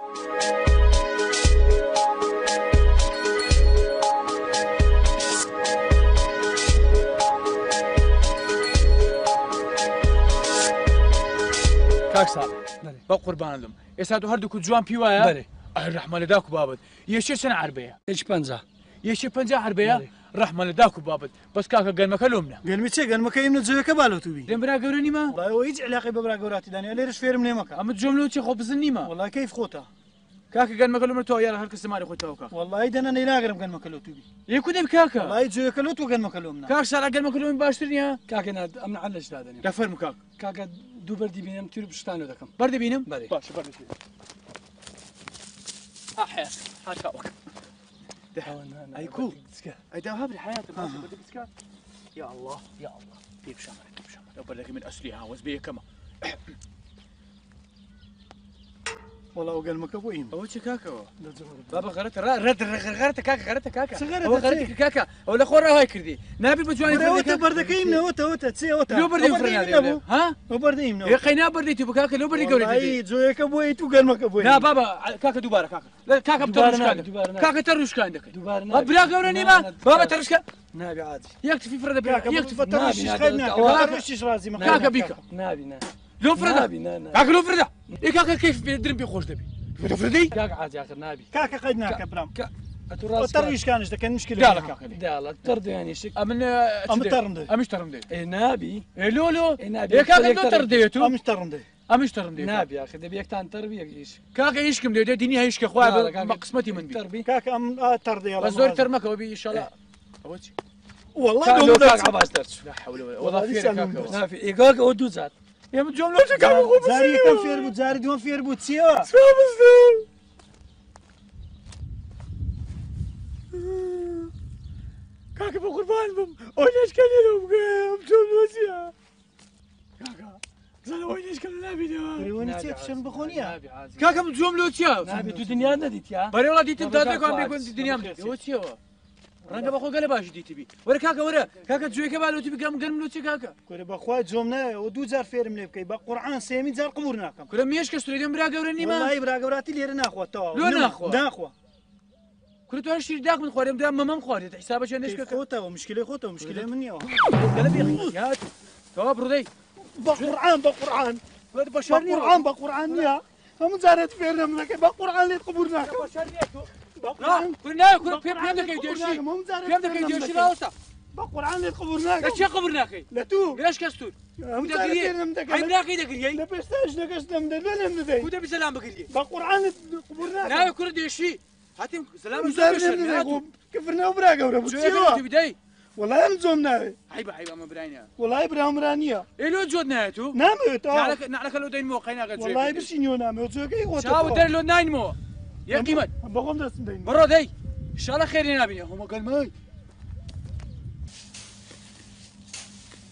کاک ساڵ بە بله. قوربان دم. ئێستا تو هەردووکو جوان پی وایە ئەرحمەلەداکو بله. بابت یەشێ چەند عربەیە یەک پەنج یەشێ پەنج عربەیە ڕحمە لە داکو بابت. بەس کاکە گەرمەکە لۆمنە گەرمی چێ گەرمەکە ئیم جوەکە بالۆتوبی لێم برا گەورە نیمە وڵایەوە هیچ علاقی بە براگەوراتی دانیا لێرش فێرم نێمەکە ئەمە جۆملە چی خۆ بزن نیمە وڵای کەیف خۆتە کاکە گەرمەکە لۆمە تۆ یارە هەر کەس ماری خۆتەوەکە وڵی دەنە نەیراگرم گەرمەکە لۆتوبی یەکو دەم کاکە وڵی جوەکە لۆ تۆ گەرمەکە لۆمنا کاک ساڵا گەرمەکە لۆمی باشتر نیە کاکە ناد ئەم عەلش دادنێ دەفەرم کاک کاکە دوو بەردی بینم تیر پشتانە دەکەم بەردەبینم بەڵێ. باشە بەردەبینم أحيا حاشاك أيكو. أيدا هابري حياتي آه. يا الله يا الله. بيك شمرك بشمرك أبلغ من أصلها وزبية كما. وڵا و گەرمەکە بۆ ئیم هو. شي كاكا بابا غرت رد غرت كاكا غرت كاكا. صغيرة هو تسي. غرت كاكا. ولا خورا هاي كردي. نبي بجواني وەتە بەردەکەیم نەوەتەوەتە چێوەتە ئەو بەردەیم قينا بردي تو كاكا لو بردي قولي جوەکە بۆی تو گەرمەکە بۆی لا بابا كاكا دوبارة كاكا. لا كاكا دوبارة بتروش نابي، كان دوبارة نابي. كاكا تروش كان دك دووبارە نابی. نا- نابی عادی يكتفي فرد يكتفي نابي، نابي. فتەڕشیش رازی كاكا بيكا. نابی نا لو فردا نابی نا نا. كاكا لو فردا إيه كاكا كيف درم بي خوش دبي؟ فردا فردي کاک عادی آخر نابی کاکە قەید ناکە برام. ئەتو ڕاست تەڕویشکانش دەکەن مشکل لا لا كاكا لي داڵە تەر دویانی شک أمن أم ترم دي. أمش ترم دي ئێ نابی إيه لو لو. إيه نابي. إيه كاكا يكتر- لو تر ديتو. ئەمش تەڕندێ أمش ترم دي؟ نابی آخر دەبی یەکتان تەربی یەکیش كاكا يشكم دي دنيا هيشك أخويا ما قسمتي من بي. تەربی کاکە ئەم تەڕدێ بس زور ترمك وبي إن شاء الله. أول شيء والله کاک دەچ. عباس لا حول ولا والله لسه خير من كاكا نافی ئێگاکە ئەو دوو جات يا من جملة كاكا خو جاری یەکەم فێر بوو جاری دوم فێر بوو چیەوە كاكا بقربان بم وينش كان يلوم قام جملة كاكا زال وينش كان لا فيديو ڕێوەنی چێ پشم بخۆنیە نابی عادی كاكا من جملة نابی تو دنیا نەدیت یا بري والله ديتم بابا دادك كاكا وعم بيكون عكس. الدنيا بابا مدري هو تشيو رنگا بخو قال باش دي تبي ورا كاكا ورا كاكا جوي كبالو تبي قام قرم لو تشي كاكا کورە بەخوا جۆم نایە و دوو جار فێرم لێ بکەی بە قورعان سێمی جار قبور ناکەم كل ميش كستوري دم برا قورني ما وڵی براگەوراتی لێرە ناخواتەوە لۆ ناخوا. ناخوا. كل تو هالشي داك من خوارم دام مام خواري حسابك إيش کەیف كاكا خۆتەوە مشکلی خۆتەوە مشکلی من نیەوە قلب يا أخي يا تو برودي بە قورعان بە قورعان ولد بە بشر قورعان بە قورعان نییە هەموو جارێت فێرم كل نا كل في بلام دك يديشي هەموو جارێت بلام دك فێرم يديشي دەکەی. لا لا تو. ليش كستور ناخي دقريه لە پێشتاش دەکەش دەم دەدە لێم دەدەی ودا بسلام بقريه بە قورعانت قبور لا كل ديشي هاتم سلام زار لێم دەدەی کفرنا و برا گەورە شو بچیەوە بداي؟ جۆم ناوێ عيب عيب اما براينا وڵای برامرانیە إيه لو جود نهايته نامەوێت نعلك نعلك لو دين موقعنا قد وڵای بشینیەوە نامەوێت جۆگەی شاو خۆت دير لو ناين مو يا بەخۆم دەستم دەین برو دي إن شاء الله خير ينابني هم قال ماي.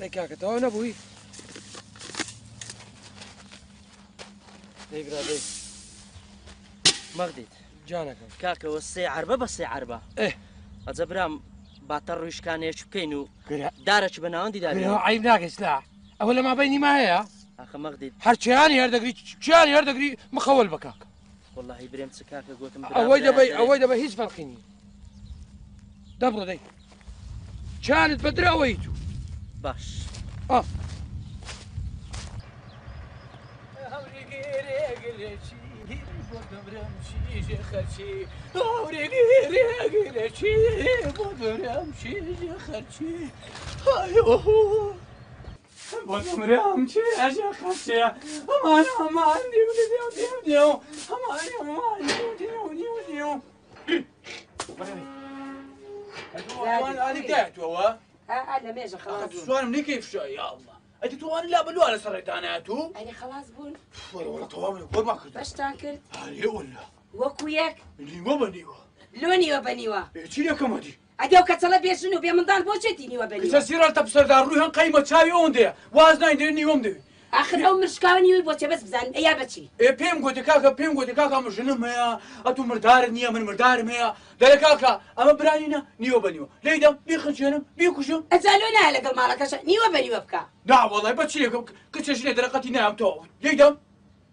دەی کاکەتەوە نەبووی دەیگرا دەی مەغدیت جانەکەم کاکەوە سێ عربە بە سێ عربە ئێ. ئەجە برام باتە ڕویشکانێک بکەین و دارەچ بە ناوەندی داری عیب ناکەی سلاح ئەوە لە مابینی ما هەیە ئاخە مەغدیت هەرچیانی هەردەگری چیانی هەردەگری مخەوەل بکاک واللهی برێم چ کاکە گوتم ئەوەی دەبی ئەوەی دەبە هیچ فەرقینی دەبڕ دەی چانت بەدراوەی تو باش. بودم چی دیو دیو دیو أنا قاعد هو ها؟ لا ماشي خلاص. السؤال مني كيف شو يا الله. أنت تو أنا لا بلو على سرطاناتو يعني خلاص بون. والله توامل قول ما كنت. باش تاكل هاي ولا؟ وكوياك. اللي ما بنيوا لوني وبنيوا إيش لي كم هذه اديو كتلا بيشنو بيا من دان بوشتيني وبنيوا كسر تبصر دار روحن قيمة شاي اون وازنا يديرني يوم دي اخر أو مرشكاوني وبوشي بس بزان يا بچي إيه بيم قلت كاكا بيم قلت كاكا مجنم هيا اتو مردار نيا من مردار هيا دار كاكا اما برانينا نيو بنيو ليدم بيخشنم بيكشم ازالونا على قال مالك ني وبنيوا بكا لا والله بتشي كنت شنو درقتي نعم تو. ليدم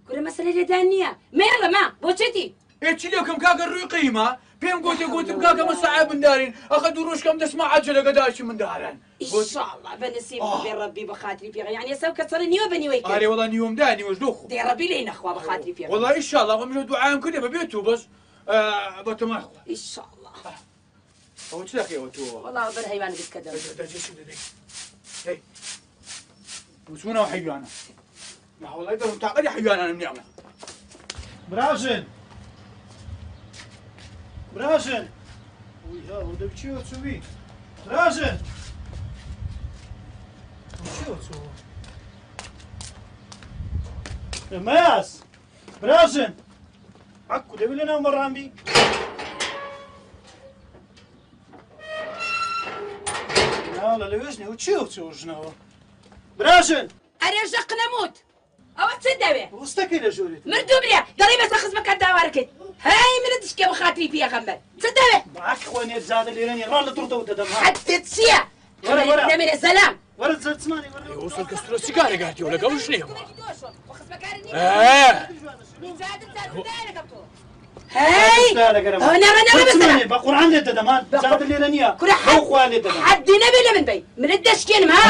گورە مەسلە لێدان نییە مێڵە ما بۆچێتی هیچی لێکم کاگە ڕووی قیمە پێم گوتی گوتم کاکە مە سەعاب مندارین ئەخە دوو ڕۆژکەم دەسمە عجلەکە داچی مندارن ئیشاءڵڵا بەنسیب بێ ڕەبی بە خاتری پێغ یعنی ئێستا کەسەڵە نیوە بەنیوەی ئارێ کرد وەڵا نیوەم دا نیوەش دۆخ دێ ڕەبی لێ نەخوا بە خاتری پێغ وەڵا ئیشاءڵڵا خۆ منە دوعایم کردێ بەبێت و بەس بە تەماخوا ئیشاءڵڵا ئەوە چ دەکەوە تۆ وەڵا بەر هەیوان گسکە دە وسمونەوە حیوانە ناوەڵای دەڕم تاقەری حیوانانم نیامە براژن براژن وی ها وردە بچیوە چوبی براژن بچیوە چوە ماس براژن عکو دەبی لە ناو مەڕامبی ناڵە لەوێژ نێ و چی و چۆ ژنەوە براژن ئەرێژە قنەموت ئەوە چ دەوێ وستەکەی لە ژۆرێت مردوو برێ دەڵی بەسە خزمەکە داوارکەیت هەی منە دشکێ بە خاتری پێغەمبەر چ دەوێ باخۆ نێر زادە لێرەنی ڕان لە توڕدە دەدەم حدت چییە. نەمێنێ سەلام وەرە زەرچمانی وەرە وصل کە سرۆ سیگارێکاتی و لەگەڵ شنێەوە هەی ئەوە نەڕە نەڕە بەسەلام بە قورآن لێت دەدەمان زادە لێرە نییە کورە بەو خوا لێت دەدەم حدی نەبێ لە من بی منت دەشکێنم ها؟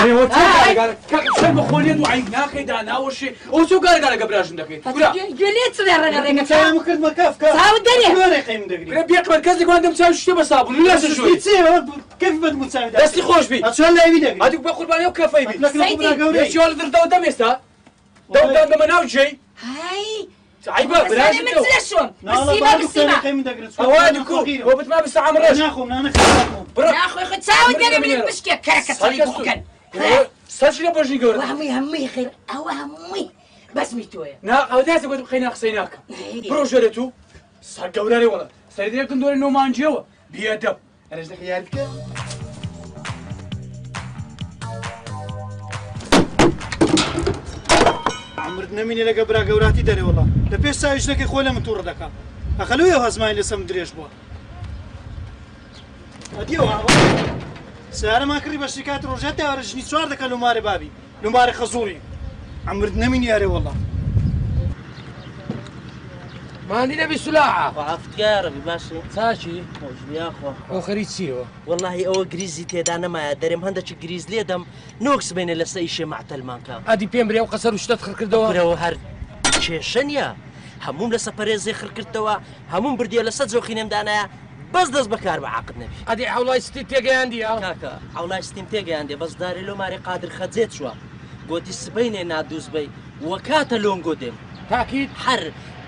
چەند بەخۆنیێت و عین ناخێدا ناوەشێ ئەو چۆ گارگارەکە براشن دەکەیت گوێلێت چێ ڕێنە ڕێگە چایم کرد بە کاف کاف چاو دەرێ. وەرە قیم دەگری بێقمەر کەسی گواندم چاو شتێ بە سابوون لەسە شوی کەف بەد موچاوی دەستی خۆش بی ئەچۆن لەوی دەگری هەدوو بە قوربانی و کەفەی بی گەورەی چۆڵ دردەوە دەمێستا دەودان بەمە ناو جێی من بسیمە باردوو بسیمە قیم دەگرێت ئەوانی کو بۆ بتما بە سەعام ڕێژ ناخۆم نانە خەڵاکۆم ناخۆی خۆ چاو دەرێ منت بشکێ کەرەکە سەڵی بکەن سەرچی لە بەژنی گەورە هەمووی هەمووی خێر ئەوە هەمووی بەسمی تۆیە نا ئەو دەسە بۆ قەینا قسەی ناکە بڕۆ ژێرە تو؟ سەر گەورەی وڵە سەردەیەکم دۆری نۆمانجیەوە بیەدەب ئەرش دەکە مرد نمینێ لەگە برا گەوراتی دەرێوەڵا لە پێش ساویشتەکەی خۆ لە من تووڕ دەکەم ئەخەلوە هەزمای لەسم درێژ بووە سیارە ماکری بە شکات ڕۆژێت ئارژنی چوار دەکە لومارە بابی. لومارە خەزوری ئەمرد نمینیارێ وەڵە ماني نبي سلاعة وعافت يا ربي باشي ساشي خوش يا أخو وخريت سيو والله أو جريزي تيدا أنا ما دريم هندا شي جريز ليدم نوكس بين لسايشي مع تلمانكا أدي بيمري أو قصر وشتات خركر دوا برو هر شنيا هەموم لەسە پەرێزی خڕکردەوە هەموم بردیە لەسە جۆخی نێمدانایە بەس دەست بەکار بە عقد نەبی. ئەدی هەوڵایستی تێگەیاندی کاکە هەوڵایستیم تێگەیاندێ بەسداری لۆماری قادر خەجێت چوە گۆتی سبینێ نادووزبەی وە کاتە لۆنگۆ دێم. تاکیت هەر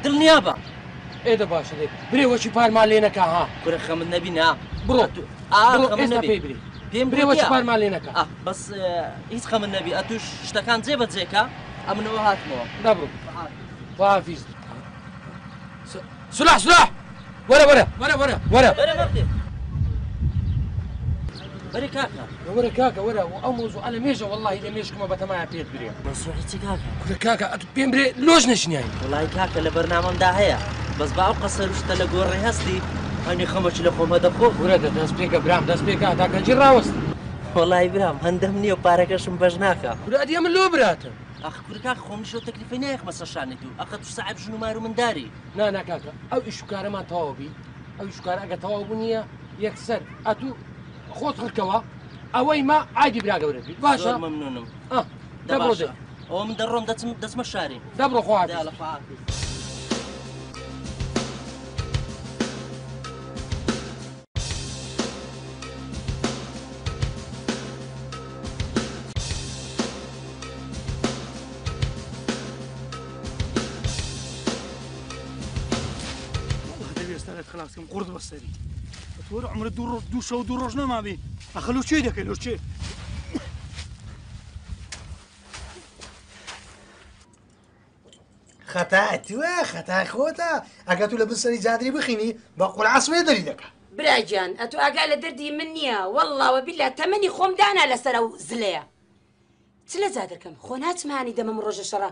دڵنیابە ئێدە باشە دێ برێ وەچی پارمان لێ نەکە ها. کورە خەمن نەبینا بڕۆ ئێستا نەبی پێی برێ پێم برێ وەچی پارمان لێ نەکە آه. بەس هیچ خەمن نەبی ئەتوش شتەکان جێ بەجێکە ئەمنەوە هاتمەوە دەبڕۆ وافیز سلاح سلاح وەرە وەرە وەرە وەرە وەرە بەرە مەبدێ بەری کاکە. وەرە کاکە وەرە و ئەو مۆزوع ئەلە مێژە واللهی لە مێشکمە بەتەمایە پێت برێ. مەسوعی کاکە. کورە کاکە ئەتو پێم برێ لۆژ نەشنیایی وڵی کاکە لە بەرنامەمدا هەیە. بەس با ئەو قەسەر شتە لە گۆڕی هەستی هەنی خەمەچ لە خۆمە دەخۆ گورە دە دەست پێکە برام دەست پێکە تاکەنجی ڕاوەست. وڵی برام هەندەم نییە و پارەکەشم بەش ناکە. کورە ئەدی من لۆ براتم ئەخ کورکا خۆم شۆ تەکلیفی نایەخ مەسەشانێت و ئەخە تو سعب ژن و مار و منداری. نا ناکاکە ئەو ئیشکارەمان تەواو بی. ئەو ئیشکار ئەگە تەواو بوونیە یەکسەر. ئەتوو خۆت خڕکەوە ئەوەی ما ئایدی برا گەورە بی زۆر باشە مەمنونم ئە دەبڕۆ دێ ئەوە من دەڕۆم دەچم دەچمە شاری دەبڕۆ خوا لە خواحافظ. دەوێستانێت خلاصکەم قورد بەسەری تۆرە عمرە دوو ڕۆژ دوو شەو دوو ڕۆژ نەمابی. ئەخەلو چێ دەکەی؟ لۆ چێ؟ خەتاتوە خەتا خۆتە. ئەگە تو لە بنسەری جادری بخینی بە قوڵعسوێ دەری دەکە براجان ئەتو ئاگا لە دەردی من نییە. وەڵاوە بیلا تەمەنی خۆم دانا لەسەر و زلەیە. چ لە زادەکەم خۆ ناتمانی دەمەم ڕۆژە شەڕە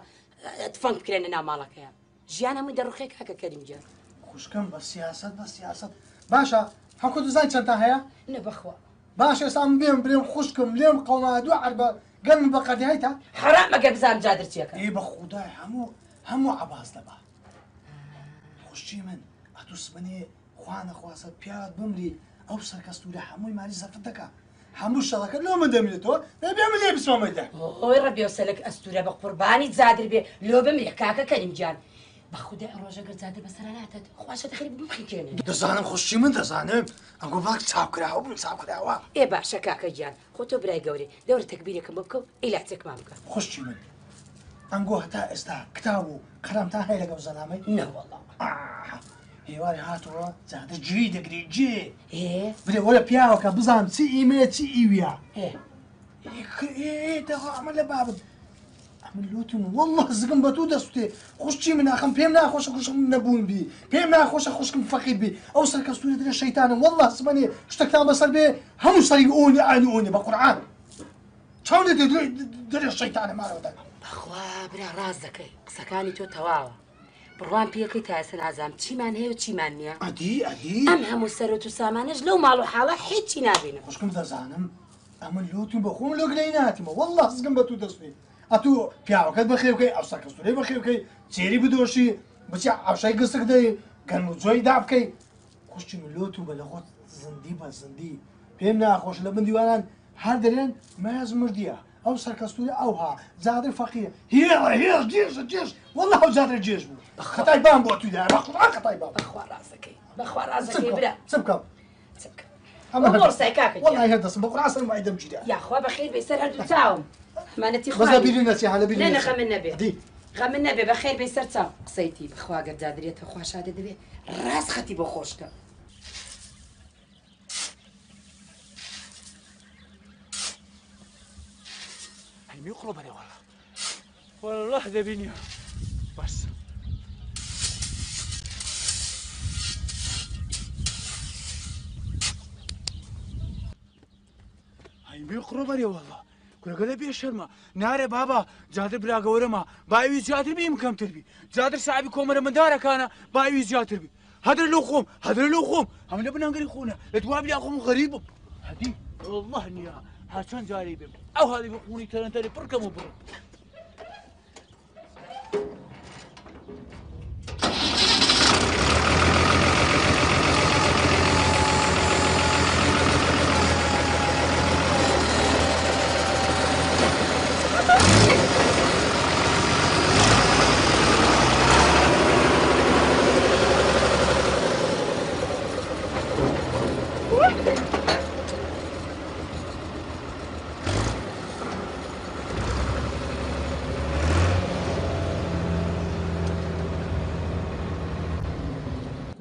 تفەنگ بکرێنە ناو ماڵەکەیە ژیان هەمووی دەڕوخێک کاکە کەریم جار خوشکم بە سیاست بە سیاست. باشە هەکو دوزای چەندتا هەیە؟ نەبەخوا باش ئێستام بێم برێم خوشکم لێم قەڵما دوو عربە گەم بە قەدیایتە حرام ئەگەر بزانم جادر چیەکە. ئێ بە خودای هەموو هەموو عباس دەبا. خوشتی من ئەتو سبنێ خوا نەخواسە پیاد بمری ئەو سەرکەستورە هەمووی ماری زەفت دەکا. هەموو شەڵەکە لۆ من دەمێتەوە دەبێ من لێ بسۆمەدا ئۆی ڕەبێ سەلک ئەستورە بە قوربانی زادر بێ لۆ بمرێ کاکە کەریم جان. بە خودای ڕۆژە گەرزادە بەسەر ناتێت خواشە دەخری بخیکێنێ دەزانم خوشتی من دەزانم ئەگۆ باک چاوکراوە بڵ چاوکراوە ئێ باشە کاکە گیان خۆ تۆ برای گەورێ دەورە تەکبیرێکم بکە و ئیلاچێکمان بکە خوشتی من؟ ئەنگۆ هەتا ئێستا کتاب و قەرامتا هەیە لەگەڵ زەلامەی نەوەڵام هێواری هاتووە زیادە جێی دەگری جێ ئێ برێ وەرە پیاوەکە بزان چی ئیمێ چی ئیویا ئێ ئەمە لە بابم ئەمە لوتون والله زگم بە تو دەستێ خوشتی من ناخم؟ پێم ناخۆشە خوشم نەبوون بی. پێم ناخۆشە خوشکم فەقیر بی. ئەو سەرکەستورە درە شەیتانم. والله سمەنێ شتەکان بەسەر بێ. هەموو سەری ئۆنی ئانی ئۆنی بە قورعان. چاونێ درێ شەیتانە ماەوەدا بەخوا برا ڕاز دەکەی. قسەکانی تۆ تەواوە. بڕوان پێەکەی تاسە نازام چیمان هەیە و چیمان نییە؟ ئەدی ئەدی ئەم هەموو سەرۆت و سامانش لەو ماڵ و حاڵە هیچی نبینم خوشکم دەزانم. ئەمە لوتون بە خۆم لۆگرەی ناتیمە. والله زگم بە تو دەستێ ئەتو پیاوەکەت بەخێوکەی ئەو سەرکەستورەی بەخێوکەی چێری بدۆشی بچی ئەوشای گستک دەی گەرم و جۆی دا بکەی. خوشتی لۆت و بە لە خۆت زندی بە زندی. پێم ناخۆش لە بندیوانان هەر دەرێن مەز مردیە. ئەو سەرکەستوری ئەوها جادر فەقیە هێڵە هێڵ جێژە جێش. والله ئەو جادر جێش بوو. خەتای بام بۆ تودا بەخوا خەتای بام. بەخوا ڕاستەکەی بەخوا ڕاستەکەی برا. چ بکەم چ بکەم؟ والله مای دەمگیرە یاخوا بەخیر بێ سەر هەردوو چاوم مانەتی بەزە بیری نەچی هەلە بیری نه نه نەچی. غەمن نەبێ دی غەمن نەبێ بەخێر بێ سەر چاو قسەیتی بخوا خواشادە دەبێ ڕاست خەتی بۆ خۆشکە هەیمی قڕۆ بەرێ وەڵە والله. دەبینی بەس هەیمی قڕۆ بەرێ وەڵە کورەگە لە بێ شەرمە نارێ بابا جادر برا گەورەمە باوی زیاتر بیم کەمتر بی جادر سابی کۆمەرە مندارەکانە باوی زیاتر بی هەدر لەو خۆم هەدر لەو خۆم هەم لە بنانگەری خۆنە لە دوابی خۆم غەریبم هەدی والله نییە هەرچەند جاری بێ ئەو هەڵی بخونی تەرەنتەری پڕکەم و بڕم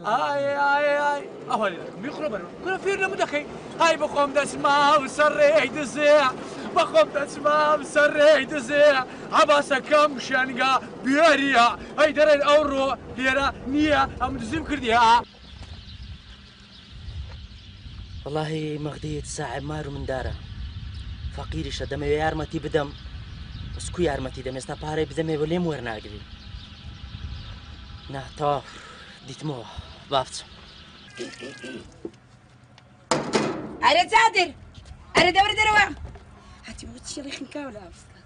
ئای ئای ئای ئەوەی میخڕە بەر گورە فێر لە بدەکەی های بخۆم دەچما و سەرڕێی دزێ بەخۆم دەچما و سەرڕێی دزێ عباسەکەم شانگا بیێریە ئەی دەرێن ئەو ڕۆ لێرە نییە ئەم دزیم کردیە واللهی مەغدەیەت ساعب مار و مندارە فەقیریشە دەمەوێ یارمەتی بدەم بسکو یارمەتی دەم ئێستا پارەی بدەمێ بە لێم وەرناگری ناتەوا دیتمەوە بافچم ئەرە جادر ئەرە دەورە دەرەوە هاتی بۆ چی ڕێخنکاو لە ئەوستا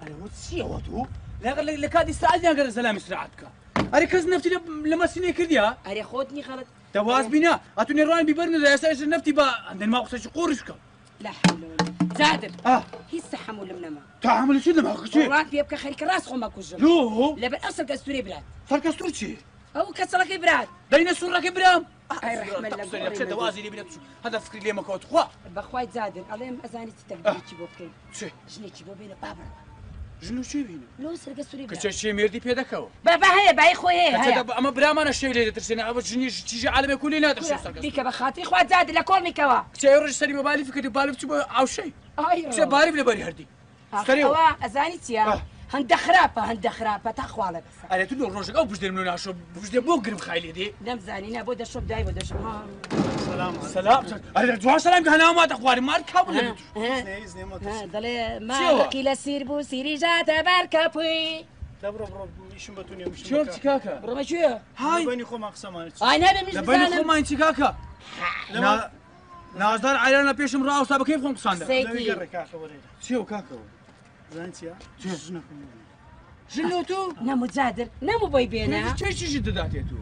ئەوە چیەوە تو لەگەر لە کاتی سعادیان گەرە سەلامی سرعاتکە ئەرێ کەس نفتی لە مەسینێ کردیا ئەرێ خۆت نی خەڵت دەواز بینە ئەتو نێڕوان بیبەرن لە ئێستا نفتی بە ئەندەن ما قسەی قۆڕشکە لا حول ولا قوة. جادر آه. هیچ تحملم نەما تعامل چی لەما کچێ ڕان پێ بکە خەریکە ڕاست خۆمە کوژم لۆ لەبەر ئەو سەرکەستوری برات سەرکەستور چی ئەو کەسەڵەکەی برات دەینە برام من. دەوازی لێ بێت هەدا فکری لێمەکەوت خوا بەخوای جادر ئەڵێم ئەزانی تەکبیرێکی بۆ بکەین ژنێکی بۆ بێنە بابڕ ژن چی بینە سەرکەستوری کچە برات چێ مێردی پێدەکەوە بابا هەیە بای خۆی ئەمە برامانە شێ لێ دەترسێنە ئەوە ژنی چیژە عالمێ کولی دیکە بە خااتری خوا جادر لە کۆڵمیکەوە کچە ڕژ سەری مۆبایلی فکردی بالی بچ بۆ ئاوشەی کچە باری لە بەری هەردی ئەوە ئەزانی چیە آه. هەندە خراپە هەندە خراپە تا خواڵە بس ئەرێ تو لە ڕۆژەکە ئەو بژدێ منو ناشۆ بژدێ بۆ گرم خایلێ دێ نەمزانی نە بۆ دەشۆ دای بۆ دەشۆ سلام سلام. ئەرێ جوان سلام کە هەناو ماتە خوارد مار کابل دەڵێ ماڵەکی لە سیر بوو سیری ژاتە بەرکە پوی نازدار ئایران لە پێشم ڕاوستا بەکەی خۆم قسان چی و کاکەوە چیەوە کاکەوە زانچیا چێ؟ ژنەکەم ژلۆ تۆ نەمو جادر نەمو بۆی بێنە چێکیشی دەداتێت و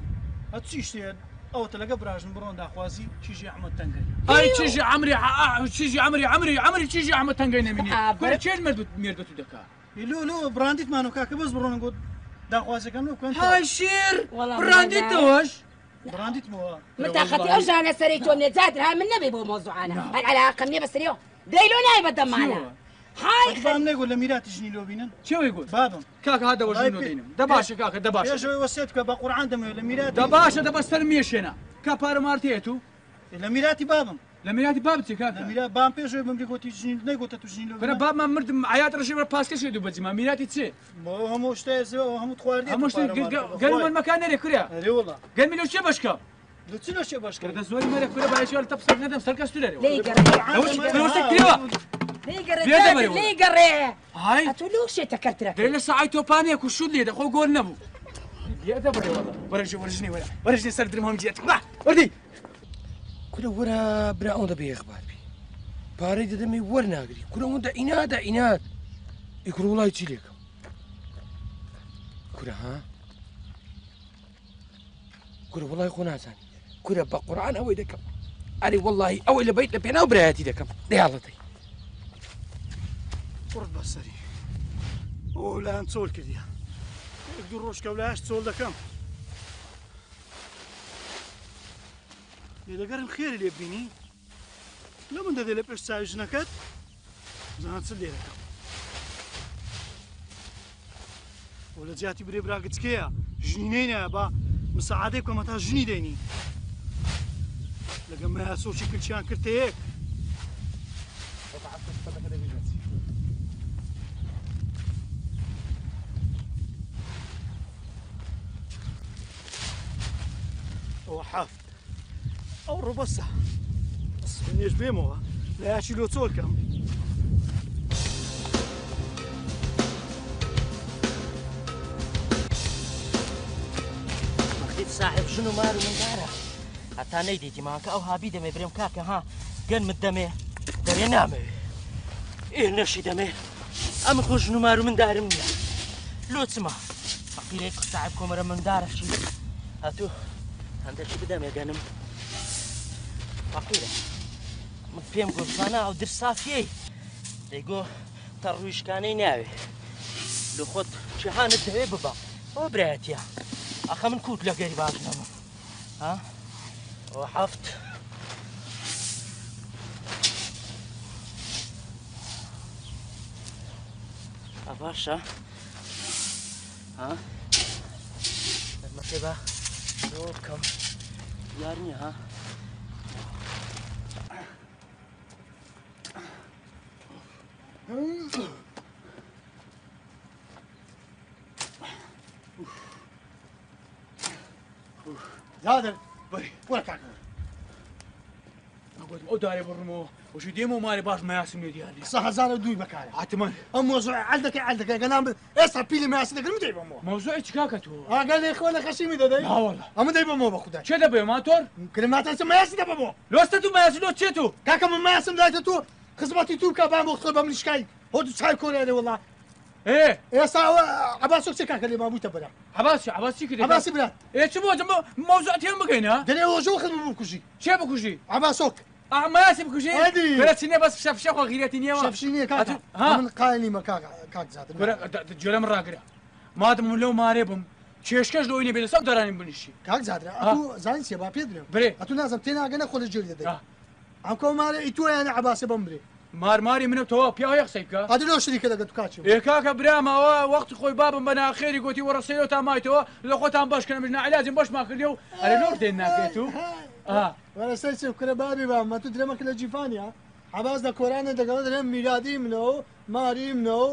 هەت چی شتێن ئەوتە لەگە براژن بڕۆن داخوازی چیژی ئەحمد تەنگەی ئای چیژی عمری چیژی عمری عمری عمری چیژی ئەمە تەنگەی نەمینی آ، گورە بەر- چێن مردوت مێردە تو دەکا لۆ لۆ براندیتمان و کاکە بەس بڕۆن گوت داخوازەکەم لە بکەن های شێر وەڵام ڕاندیتەوەش براندیتمەوە متاخەتی ئەو ژانە سەری تۆ نێ جادر ها من نەبێ بۆ مۆزوعانە هەر Hayır. Babam ne golü mirat işini lobinin? Şey golü. Babam. Kaka hadi vursun lobinin. Da başa kaka da başa. Ya şöyle vasiyet ka bak Kur'an da öyle mirat. Da başa da basar mı yaşına? Kapar martiyetu. La mirati babam. La mirati babci kaka. La mirati babam pe şöyle bimri goti işini ne gota tu işini lobinin. Bana babam mırdım hayat raşı bir paske şey dubacı ma mirati çi. Bu hamu işte o hamu tuvardı. Hamu işte gelmen makan nereye kurya? Ne ola? Gelmen o şey başka. Lucino şey başka. Kardeş zor mu nereye kurya? Bana şöyle tapsak ne dem sarkas tüler. Leygara. Ne hoş. Ne hoş tekliyor. بەرەوە. لی گەڕێ های ئەتو لەو شێتە کەرترە دەرێ لە سعی تۆپانەیە و شود لێ دەخۆ گۆر نەبوو یادە بڕێ وەرەژ وەرژنی وەرە وەرژنی سەر درم هەم جێت با وەردی کورە وەرە برا ئەوەندە بێ ئەخبار بی پارەی دەدەمی وەرناگری کورە ئەوەندە ئینادا ئینات ئیکڕ وڵای چی لێکم کورە ها وڵای خۆ نازانی کورە بە قورآان ئەوەی دەکەم ئەری وڵی ئەوەی لە بیت لە پێناو برایەتی دەکەم دەیاڵەتی قڕت بەسەری ئەو لایەن چۆل کردیە. یەک دوو ڕۆژکە و لایش چۆل دەکەم. لێدەگەرم خێری لێ بینی. لە من دەدێ لە پێش چاوی ژنەکەت. زان چ لێ دەکەم. ئەو لە جیاتی برێ براگچکەیە ژنینەی نایە بە مساعادەی کۆمە تا ژنی دێنی لەگەم مە سۆچی کرچیان کرد یەک ئەوە حافت ئەو ڕوبەسە نێژ بێمەوە لە یاچی لۆ چۆلکەم وەختیت ساحب ژن و مار و مندارە هەتا نەیدێتی ماکە ئەو هابی دەمێ برێم کاکە ها؟ گەنمت دەمێ دەرێ نامەوێ ئێ نەشی دەمێ ئەم خۆ ژن و مار و مندارم نییە لۆچمە فەقیرێک ساحب کۆمەرە مندارەشی هاتوو هەندێکی بدەمێ گەنم فەقیرە من پێم گۆستانە ئەو درسافیەی. دەیگۆ تا ڕوویشکانەی ناوێ. لە خۆت چهانت دەوێ ببە ئەو برایەتە ئەخە من کووت لە گەری باش نەمە ها؟ ئەو حەفت ئەباشە. ها؟ دەرمەکەی بە زۆ بکەم یار نییە ها زادر بەری وەرە کاکە ئەگوت ئەو وشو ديما مالي باش ما ياسم يدي علي صح زار ودوي بكاري عتمن ام موضوع عندك عندك قال انا اسحب بيلي ما ياسم قال مدعي بمو موضوع اتشكاكت هو اه قال لي اخوانا خشيم ده لا والله. ام دعي بمو باخذها شو با ما تور كلمات اسم ما ياسم بمو لو با ما. ياسم لو تشيتو كاكا من ما ياسم دايتو تو خصباتي تو كابا مخطبه من شكاي هو تشاي كوري والله. ايه ايه صار عباس وكسي كان اللي ما بوته بلا عباس عباس كده عباس بلا ايه شو موضوع موضوع تيم بقينا دلي هو شو خدمه بكوشي شو بكوشي چێ بکوژی عباسۆک ئاماسی بکوژی هەدی. بەرە چینێ بەس شەفشەخوا غیرەتی نیەوە شەفشینیە کاکە ها. من قاینیمە کاکە کاک زادر جۆلەم ڕاگرە مادەم لەو مارێ بم چێشکەش لەوەی نەبێت سەم دارانی بنیشی کاک زادرا ئەتو زانی سێ با پێ درێ برێ ئەتو نازم تێناگەنە خۆ لە جێری دەدەی. ئەم کۆمارە ئیتویانە عباسە بم برێ مارماری منە تەوا پیا قسەی بکە ئەدی لۆ شریکە دەگەت تو کاچی ئێ کاکە برامەوە وەختی خۆی بابم بە ناخێری گوتی وەڕە سەیرۆ تا مایتەوە لە خۆتان باشکەنە بژنا علاجم بەش ماکردی و ئەرە لۆر دێن ناکێت و وەرە سەر چێ کرە بابی بام تو درێمەکە لە جیفانیا حباز لە کۆرانە دەگەڵ دەرێن میرادی منەوە ماری منەوە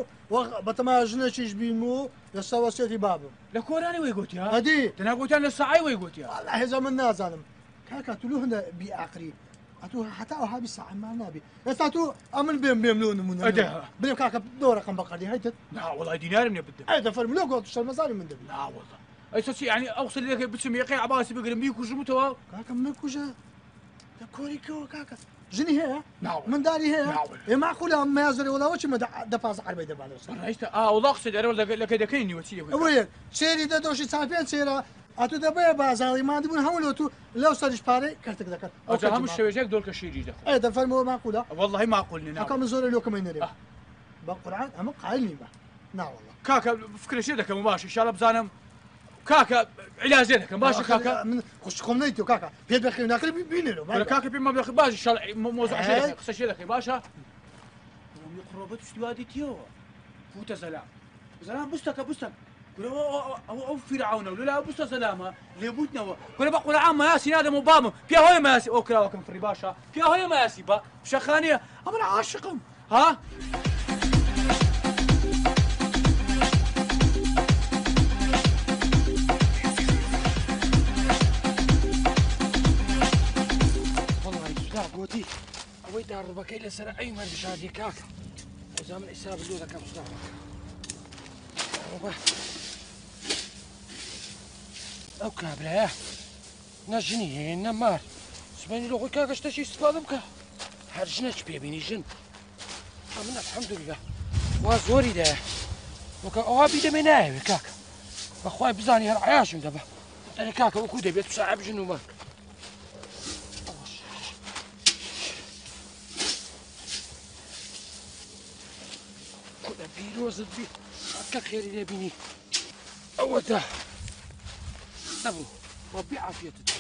بەتەما ژنەشیش بیم و لە سەوەسێتی بابم لە کۆرانی وی گوتیا ئەدی دەناگوتیان لە سعی وی گوتیا هێزە من نازانم. کاکە تو هەندە بیعقری ئەتو هەتا ئەو هابی ساعمان نابی ئێستا تو ئەمن بێم بێم لۆ نمونە. برێم کاکە دۆڕەکەم بەقەردی هەیتت ناوەڵای دینارم لێ بدە دەفەرم لۆ گۆت شەرمەزاری من دەبی ناوەڵە ئەی سەچی ینی ئەو قسە لەکەی بچم یەقی عباسی بگرم بیکوژمتەوە کاکە من کوژە لە کۆریکەوە کاکە ژنی هەیە ناوە. منداری هەیە ناوە. ئێ ماخولە مازرە وڵاوە چمە دەپاز عربی دەبانەوە ڕایشتە ئا وڵاق سێ دەرەوە لەکە دەکەی نیوەچی ئەوە یەک چێری دەدۆشی چاپیان چێرە ئەتو دەبێ بازاڵی مادبوون هەموو تو. لەو سەرش پارەی کەرتک دەکەن ئەوجا هەموو شێوێژێک دۆڵکە شیری دەخۆ ئێ دەفەرمەوە والله معقول ناوە ئەکەم زۆر لۆکەمەی نەرێ. بە قورعان ئەمە قایل نیمە ناوەڵە کاکە فکرشێ دەکەم باش شاڵە بزانم. کاکە علاجێ دەکەم باشە کاکە من خۆم نەیتۆ کاکە پێ بەخێ ناکرێ ولا بینێرەوە كاكا بما بياخذ باش ان شاء الله شيء لك باشا هم يقربت وش وادي تيو فوت زلام زلام بستك بستك قول أو أو أو فرعون ولا لا بست زلامه ليبوتنا قول بقول عام ياسي هذا مبام قوتي ئەوەی داڕوبەکەی لەسەر ئەی مەرگشادی کاکە ئەزام ئیسا بلو دەکەم سلاح ئەو کابراە نەژنی هەیە نەمار سبەنی لە خۆی کاگەشتەشی استفاده بکە هەر ژنەچ پێبینی ژن ئەمن الحەمدلله وا زۆری دایە وەکە ئەوا بیدەمێ نایەوێ کاکە بەخوای بزانی هەر عیاشم دەبە ئەرێ کاکە وەکو دەبێت ساعب ژن و مار. خدا پیرۆزت بی کە خێری لێبینی ئەوەدا نەبوو ڕبی عافەتت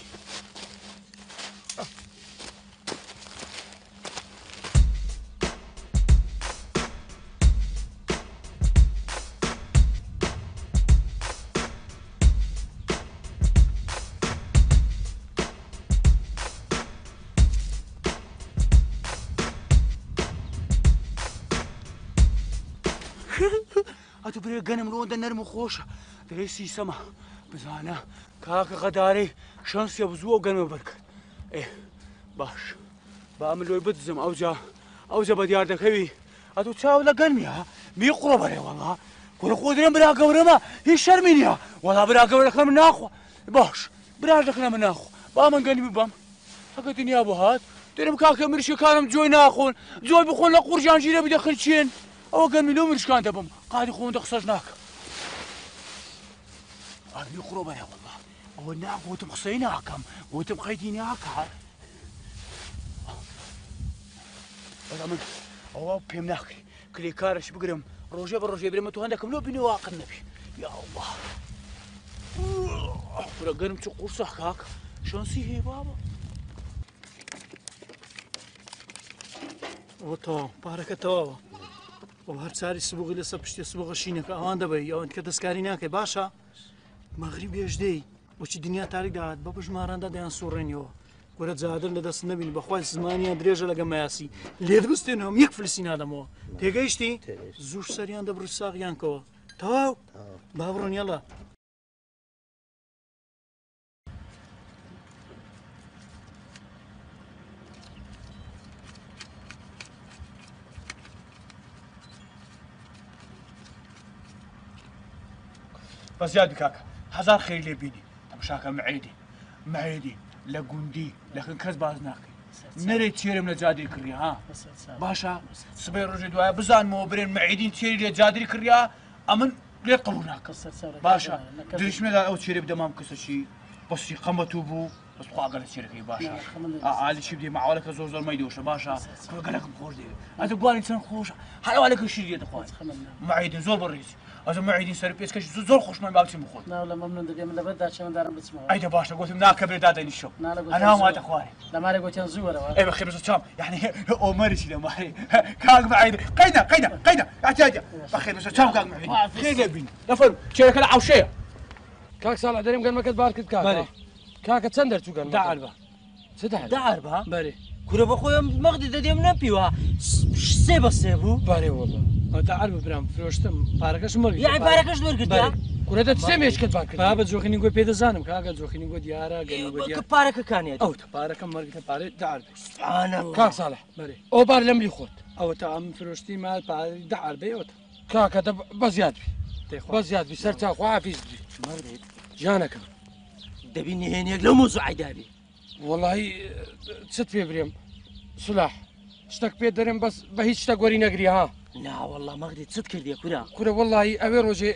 ئەوەندە نەرم و خۆشە. دەرێ سیسەمە بزانە کاکە قەدارەی شەنسیە بزووە و گەنەوە بەرکرد. ئێ باش. با من لۆی بدزم. ئەوجا ئەوجە بە دیار دەکەوی. ئەتو چاو لە گەرمیە می قوڵە بەرێوەڵا کوڕ خۆ درێن برا گەورەمە هیچ شەرمی نییە. وەڵا برا گەورەکە من ناخۆ باش برا دەخنە من ناخۆ با من گەنی ببم حەکە دنیا بۆ هات. دەرم کاکە مرشەکانم جۆی ناخۆن. جۆی بخۆن لە قورجان ژیرە بدەخرچێن ئەوە گەنمی لۆ مرشکان دەبم. قادی خۆن دە قسەش ناکەم بەرە وڵا ئەوە ناگوتم قسەی ناکەم گوتم قەیدی ناکە بەڵام من کلی کارش بگرم ڕۆژێ بە ڕۆژێ برێمە تو هەندەکەم لۆ بینی واقم نەبی یا الله. گەرم چ قورسە کاک شانسی هەیە بابە ئەوە تەواو پارەکە تەواوە ئەو هەر چاری سبوغی لەسەر پشتێ سبغە شینەکە ئەوان دەبی ئەوەن کە دەستکاری ناکەی باشە مەغری بێژدەی بۆچی دنیا تاریک داات بە بژماراندا دەیان سوڕێنیەوە گورە جادر لە دەست نبین بەخوای زمانیان درێژە لەگە مەیاسی لێ بستێنەوەم یەک فلسی نادەمەوە تێگەیشتی زوش سەریان دەبر ساغیانکەوە تەواو با بڕۆنیەڵە بە زیاد کاکە هزار خەیر لێ بینی تەمشاکە معیدی. معیدی. لە گوندی لەخن کەس باز ناکەی. نەرێت چێرم لە جادی کردی ها؟ باشە سبەی ڕۆژێ دوایە بزانمەوە برێن معیدین چێری لێ جادری کردیا ئەمن لێ قڕوو ناکە باشە دریشمێدا ئەو چێری بدەمام کەسەشی بەسی قەمەت و بوو بەس خواگە لە چێرەکەی باشە عالیشی بدێ ماوەڵەکە زۆر زۆر مەیدۆشە باشە گەلەکەم خۆش دێ. ئەتە گوانی چەند خۆشە هەروالەکە شیریە دەخوات معیدین زۆر بەڕێزی ئەزە معیدین سەر پێچکەش زۆر خۆشمان باچی بخۆت ناو لە مەمنون دەگەم لە بەردا چەمەدارم بچمەوە ئەیدە باشە گوتم ناکە بێ دادەنی شەو نالە گوتم ئەنا زوو. واتە خوارێ لەمارە گوتیان زووەرەوە ئەی بەخێ بەسە چام یعنی ئۆمەرشی لە ماری کاک معید قەیدا قەیدا قەیدا ئاجاجا بەخێ بەسە چام کاک معید خێر لێبین دەفەرم چێرەکە لە عوشەیە کاک ساڵ دەریم گەرمەکەت بار کرد کاکە بەێ کاکە چەند دەرچوو گەرم داعربە چ دار داربە بەێ کورە بە خۆیان مەغدی دەدێم نەپیوە سێ بە سێ بوو بارێ وڵە ئەو داعر ببرام فرۆشتم پارەکەش مەگی یاعی پارەکەش دوەرگرتیا کورەدە سێ مێشکت بار کرد با بە جۆخینی گوی پێدەزانم کاگە جۆخینی گوت دیارە پارەکەکانێت ئەو پارەکەم مەرگتە پارێ داعر کاک ساڵح بەێ ئەو بار لەم لی خۆت ئەوە تا ئەم فرۆشتی مال پارەی داعر بێەوە کاکە دە بە زیاد بی تێخوا بە زیاد بی سەر چاخوا حافیز بی جانەکەم دەبی نهێنێک لەو مۆزوعی دابی وڵی چت پێ برێم سلاح شتێک پێ دەرێن بەس بە هیچ شتە گۆری نەگری ها ناوەله مەغری چت کردی کورا کورە وڵی ئەوێ ڕۆژێ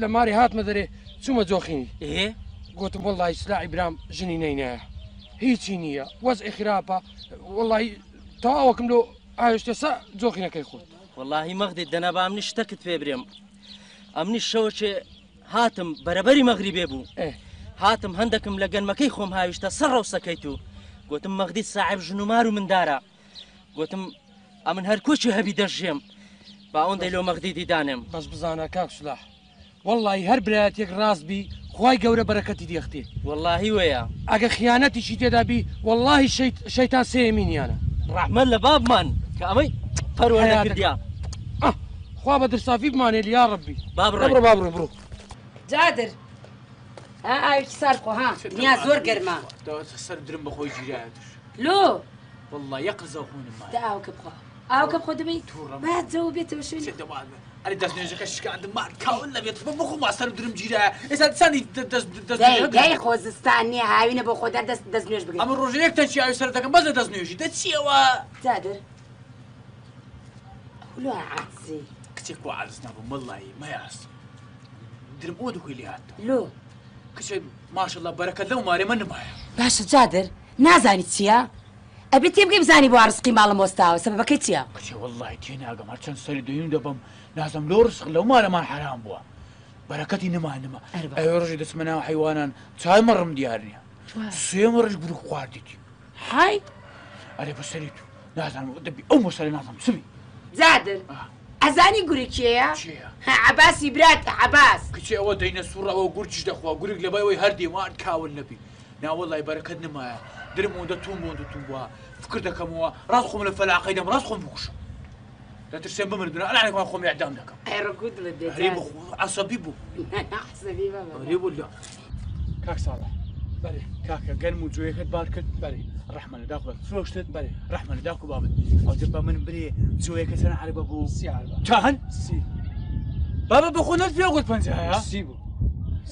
لە ماری هاتمە دەرێ چوومە جۆخینی ئێ گوتم وڵی سلاعی برام ژنی نینایە هیچی نییە وەز ئەخراپە وڵی تەواوەکم لۆ ئاوشتە سا جۆخینەکەی خۆت واللهی مەغدی دەنا بە ئەمنی شتەکت پێ برێم ئەمنی شەوەچێ هاتم بەرەبەری مەغری بێ بوو ئێ هاتم هەندێکم لە گەنمەکەی خۆم هاویشتە سەر ڕەوسەکەیت و گوتم مەغدی ساعب ژنومار و مندارە گوتم ئەمن هەر کۆچی هەبی دەژێم با ئەوەندەی لۆ مەغدی دیدانم بەس بزانە کاک سلاح وڵی هەر برایەتێک ڕاست بی خی گەورە بەرەکەتی دیەختێ واللهی وەیە ئەگە خیانەتیشی تێدا بی واللهی شەیتان سێمینیانە ڕحمە لە بابمان کە ئەمەی پەروەە حیاتك. کردیا خوا بە درسافی بمانێ یا ڕبی باب بڕۆ ڕێ بابڕێ بڕۆ جادر ها ئاوی سار خۆ ها نیا زۆر گەرما سەر درم بەخۆی گیرایەتش لۆ والله یە قزە خونم دا ئاوکە بخوا ئاوکە خۆ دەبیت جەوە بێتەوە شوێن ئەری دەستێژەکە شکاند مار کاون لەبێت بخۆ ماسەر درم گیرە ئێستا سانی دەستگای خۆزستانی هاوینە بۆ خۆدا دەست دەستێژ بگەم ئەمە ڕۆژەیەک تەنچی ئاوی سەرەکەم بەزە دەستنوێژی دەچیەوە زیادر عزی کچێک بۆ عرز نابوو مڵایی مەاس درم بۆ دخۆی لات لۆ. کچێک ماشەڵە بەرەکە لەو مارێمە نمایە. باشە جادر نازانی چییە؟ ئەبێ تێ بگەی بزانی بۆ عرسقی ماڵە مۆستاوە سەبەکەی چییە؟ کچێ وڵی تێ ناگەم. هەر چەند سەری دویم دەبم. نازم لۆ ڕسق لەو مارەمان حرام بووە. بەرەکەتی نمانمە ئەربا. ئەوێ ڕۆژی دەچمە ناو حیوانان. چای مەڕم دیار نییە. سێمە ڕژ بروو خواردیتی های. ئەرێ بەسەری تو. نازانم دەبی. ئەو مەسەری نازم. سوی جادر ئەزانی گوری کێیە؟ چییە؟ عباسی برات عباس. کچێ ئەوە دەینە سوورەوە گورچش دەخوا. گورگ لە بەوەی هەردی وان کاون نەبی. ناوەڵی بەرەکەت نمایە. درم و دەتوم بۆ دەتوم بووە فکر دەکەمەوە ڕاست خۆم لە فەلاقی دەم ڕاست خۆم بکوشم دەترسێن بمردن ئەلانێکمان خۆم یادام دەکەم عسەبی بوو کاک ساڵە بەێ کاکە گەرم و جوێەکەت بار کرد بەێ ڕحمەنە داخ فرۆشتت بەێ ڕحمەنە داخ و بابت ئەو بە من برێ جوێەکە سەر عربە بوو سیار بە چاهن سی بابا بە خۆنت پێ گوت پەنجاە سی بوو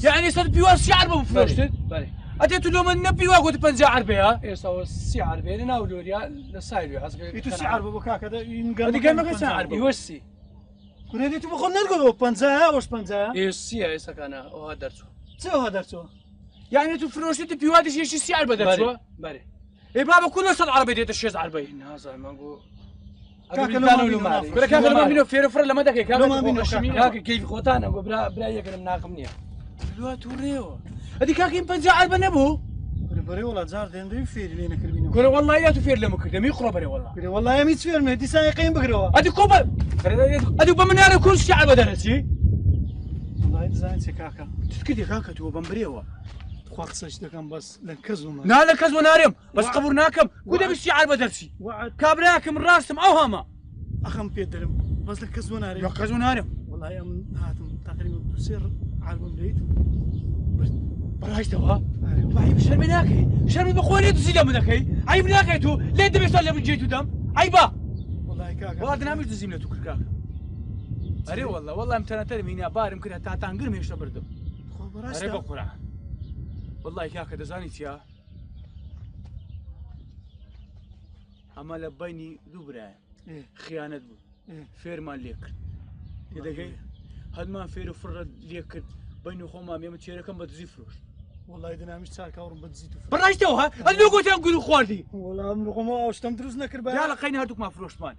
یعنی سەر پیوە سیار بە فرۆشتت بەێ ئەتێ تو لۆ من نەپیوا گوت پەنجا عربەیە ئێستا سیار بێنە ناو لۆریا لە سایوی ئی تو سیعر بۆ کاکەدا دیگەمەکە سیعر بۆ. ئیوەسی کوێدی تو بخۆ نەرگەوە پ ئەوش پ ئێسیە ئێسەکانە ئەوها دەرچوو چەوە دەرچەوە یعنی تو فرۆشتی پیوادی شێشی سیار بە دەچوە بەێ ای بابا کول سەد عربە دێتە شێز عربەی نازانمان بۆ کاکە لەمان بینەوە ناخۆ. کورە کاکە لەمان بینەوە فێرە فرە لەمە دەکەی کاکە لەمان بینەوە کاکە. کاکە کەیف خۆتانە بۆ برا برا یەکەم ناقم نییە لوا پەنجا عربە نەبوو بەرێ وڵات جار دێندەی فێری لێ نەکردبینەوە کورە وەڵی یا تو فێر لەمە کردەمی قڕە بەرێ وەڵا کرێ وڵای هەمی فێرمێ دیسانی قیم بگرەوە ئەدی کۆ ئەدی بە منارە کورس سیار بە دەرەچی وڵای دزانین چێ کاکە تکردی کاکە تو بەم برێەوە خوا قسەش دەکەم بەس لە کەس ومە نا لە کەس بۆ نارێم بەس قبور ناکەم کو دەبی سیار بە دەرچی وعد کابراکەم ڕاستم ئەو هەمە ئەخەم پێ دەرم بەس لە کەس وەنارێ یا کەس بۆ نارێم وڵای ئەم هاتم تقریبا دو سێر عالبم لێیت بەڕاستەوە وای شەرمێ ناکەی شەرمی بخۆنێت زی لە من دەکەی عیب ناکەی تو؟ لێ دەبێت لە من جێ تو دەم عیبا وڵای کاکە وڵات نامیش دزیم لە تو کرد کاکە ئەرێ وەڵە وەڵام تەنەتەر مینیا بارم کرد تا تانگرم هێشتا بردم بەڕاستە بە قورعان وڵی کاکە دەزانی چیا ئەمە لە بینی دوو برایە ئێ. خیانەت بوو. فێرمان لێ کرد دەگەی هەدمان فێر و فڕە لێ کرد بین و خۆمان ئێمە چێرەکەم بە دزی فرۆشت وڵای دەنامیش چارکاوڕم بەدزیت و بەڕاستەوە ها؟ لۆ گوتیان گول و خواردی وڵام ڕۆمە ئەوشتم دروست نەکرد یا لە قەینە هەردووکمان فرۆشتمان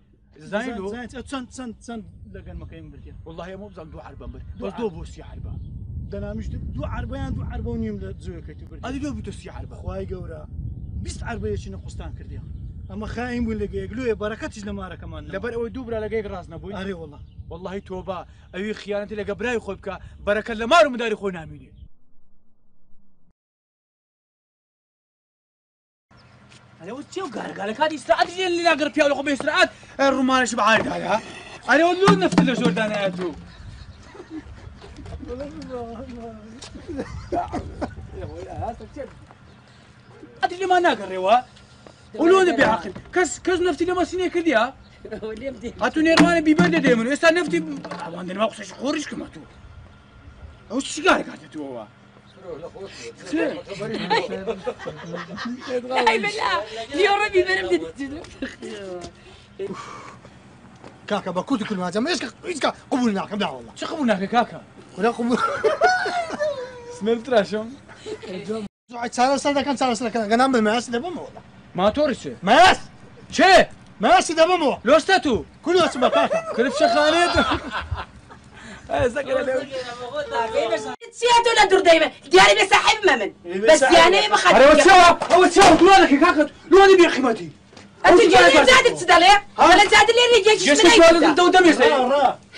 زانی لۆ چەند چەند چەند لەگەن مەکەیم بردێ والله ئەمە بزان دوو عربم برد بەس دۆ بۆ سی عربە دەنامیش دوو عربیان دوو عربە و نیم لە جوێەکەی تو برد ئەدی دۆ بیتۆ سی عربە خی گەورە بیست عربەیەکی نەخستان کردی ئەمە خایم بوون لەگەیەک لێ بەرەکەتیش لە مارەکەمان لەبەر ئەوەی دوو برا لەگەی ڕاست نەبووی ئەرێ وڵە والله. تۆبا ئەوی خیانەتی لەگە برای خۆی بکە بەرەکە لە مار و مداری خۆی نامینێ ئەلەوە چێو گارگالە کاتی سعاتی لێن لێناگەر پیا لە خۆ بێسرعات ڕوومانەش بەعاداە ئەلەوە لۆ نەفت لە ژۆردانایە تو ئەتی لێمان ناگەڕێەوە ئەلۆ نەبێ عقل کەس کەس نفتی لە مەسینێ کردیا هاتو نێروانە بیبەر دەدێ من ئێستا نفتی ئەوان دەنەوە قسەش خۆریش کەمە تو. ئەو چیگارە کاتە توەوە لا بلا اليوم ربي برم کاکە بە کووت کلماجەم هیچ قبول ناکەم دا والله چه قبول ناکە کاکە ولا قبول سمێر تراشم چارە سەر دەکەم چارە سەرەکە گەنام بە ماسی دەبمەوە ماتۆری چێ ماس چێ ماسی دەبمەوە لۆستە تو کولۆچ بە کاکە کرف شەخانێت سيادة ولا دور دايما دياري بس صاحب ممن بس يعني ما خدت ئەوە چاوە ئەوە چاو دوانەکە کاکەت لۆنی بێقیمەتی أنت جالي زادت تدلي ولا زاد اللي رجعت جێشتە شوالە دە دەمێسێ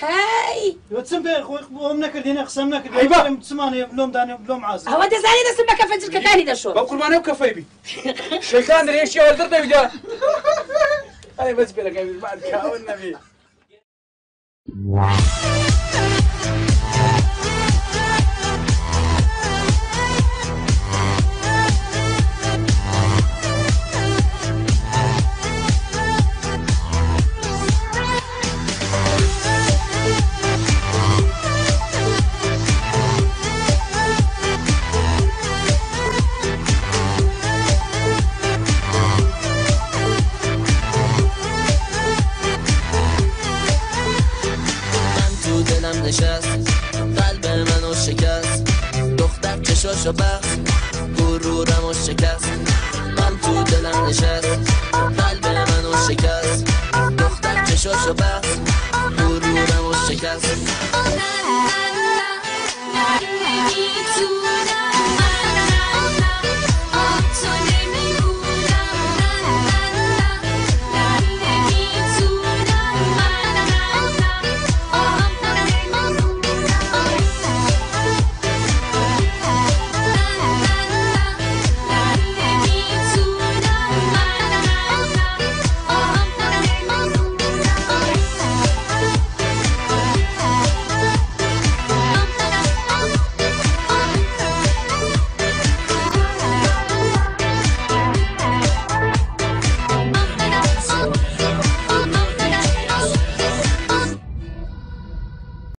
هاي. پێ خۆی بۆم نەکردینە قسەم نەکرد ئەیبا. سمانێ بلۆم دانێ بلۆم عاز هو ده زاني ده سمك فجر كتاني ده شو بەو قوربانە و کەفەی بی شەیتان درێشی ئەوەدر دەویدا ئەی بەس پێەکەی کاون نەبی من نشست قلب منو شکست دختر چشاشو بست غرورمو شکست من تو دلم نشست قلب منو شکست دختر چشاشو بست غرورمو شکست